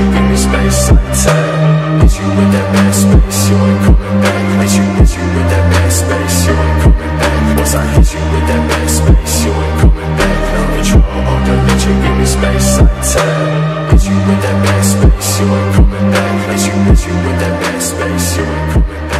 you give me space like time. Hit you with that backspace, you ain't coming back. Hit you, hit you with that backspace, you ain't coming back. Once I hit you with that backspace, you ain't coming back. No control, oh, all the let you give me space like time. Hit you with that bad space, you ain't coming back. Hit you, hit you with that backspace, you ain't coming back.